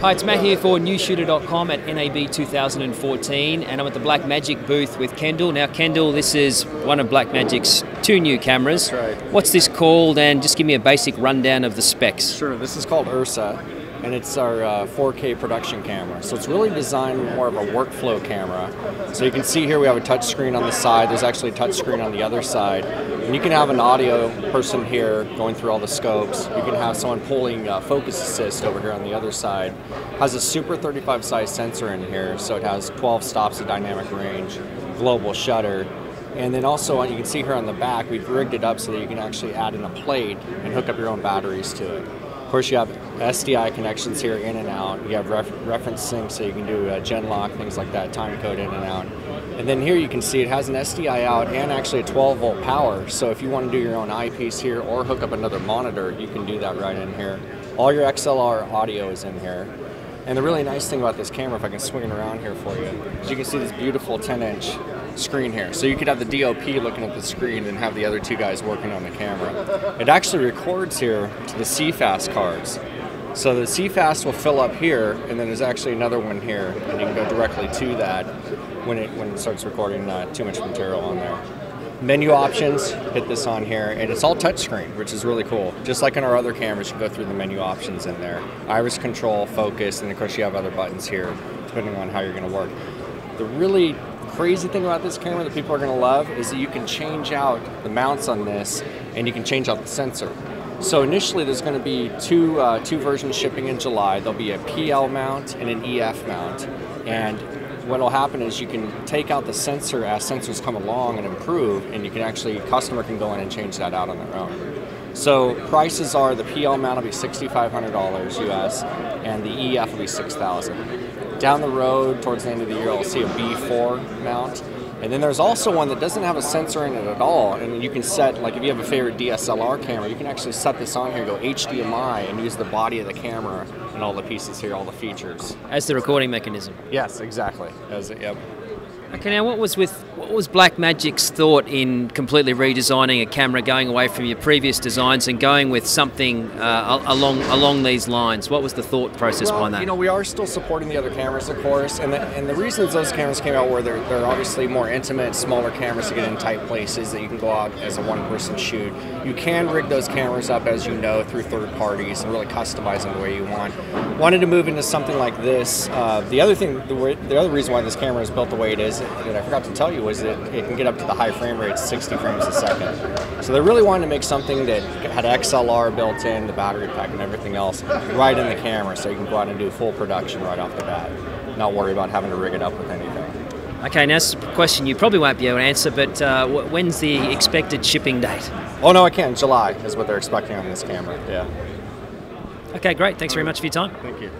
Hi, it's Matt here for newsshooter.com at NAB 2014, and I'm at the Blackmagic booth with Kendall. Now, Kendall, this is one of Blackmagic's two new cameras. That's right. What's this called, and just give me a basic rundown of the specs. Sure, this is called Ursa, and it's our uh, 4K production camera. So it's really designed more of a workflow camera. So you can see here we have a touch screen on the side. There's actually a touch screen on the other side. And you can have an audio person here going through all the scopes. You can have someone pulling uh, focus assist over here on the other side. Has a Super 35 size sensor in here, so it has 12 stops of dynamic range, global shutter, and then also, uh, you can see here on the back, we've rigged it up so that you can actually add in a plate and hook up your own batteries to it. Of course, you have SDI connections here in and out. You have ref- reference sync, so you can do uh, gen lock, things like that, time code in and out. And then here you can see it has an SDI out and actually a 12 volt power. So if you want to do your own eyepiece here or hook up another monitor, you can do that right in here. All your XLR audio is in here. And the really nice thing about this camera, if I can swing it around here for you, is you can see this beautiful 10 inch screen here. So you could have the DOP looking at the screen and have the other two guys working on the camera. It actually records here to the CFast cards. So the CFast will fill up here, and then there's actually another one here, and you can go directly to that when it when it starts recording uh, too much material on there. Menu options, hit this on here, and it's all touchscreen, which is really cool. Just like in our other cameras, you go through the menu options in there. Iris control, focus, and of course you have other buttons here, depending on how you're going to work. The really crazy thing about this camera that people are going to love is that you can change out the mounts on this, and you can change out the sensor. So initially, there's going to be two uh, two versions shipping in July. There'll be a PL mount and an EF mount, and what will happen is you can take out the sensor as sensors come along and improve, and you can actually customer can go in and change that out on their own. So prices are the PL mount will be $6,500 US, and the EF will be 6,000. Down the road, towards the end of the year, I'll see a B4 mount. And then there's also one that doesn't have a sensor in it at all, and you can set, like if you have a favorite DSLR camera, you can actually set this on here, go HDMI, and use the body of the camera and all the pieces here, all the features. As the recording mechanism. Yes, exactly. As it, yep. Okay, now what was with what was Blackmagic's thought in completely redesigning a camera, going away from your previous designs and going with something uh, along along these lines? What was the thought process well, behind that? You know, we are still supporting the other cameras, of course, and the, and the reasons those cameras came out were they're, they're obviously more intimate, smaller cameras to get in tight places that you can go out as a one-person shoot. You can rig those cameras up, as you know, through third parties and really customize them the way you want. Wanted to move into something like this. Uh, the other thing, the, the other reason why this camera is built the way it is that I forgot to tell you was that it can get up to the high frame rate, 60 frames a second. So they really wanted to make something that had XLR built in, the battery pack and everything else, right in the camera, so you can go out and do full production right off the bat, not worry about having to rig it up with anything. Okay, now this a question you probably won't be able to answer, but uh, when's the expected shipping date? Oh no, I can't. July is what they're expecting on this camera. Yeah. Okay, great. Thanks very much for your time. Thank you.